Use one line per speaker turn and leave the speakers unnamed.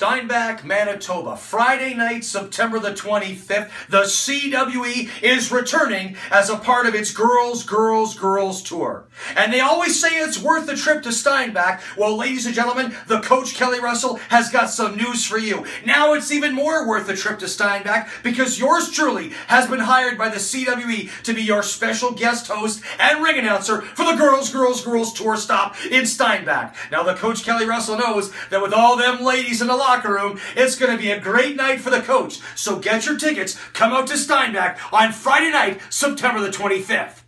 Steinbach, Manitoba, Friday night, September the 25th. The CWE is returning as a part of its Girls, Girls, Girls tour. And they always say it's worth the trip to Steinbach. Well, ladies and gentlemen, the coach Kelly Russell has got some news for you. Now it's even more worth the trip to Steinbach because yours truly has been hired by the CWE to be your special guest host and ring announcer for the Girls, Girls, Girls tour stop in Steinbach. Now, the coach Kelly Russell knows that with all them ladies in the locker room, it's going to be a great night for the coach. So get your tickets. Come out to Steinbach on Friday night, September the 25th.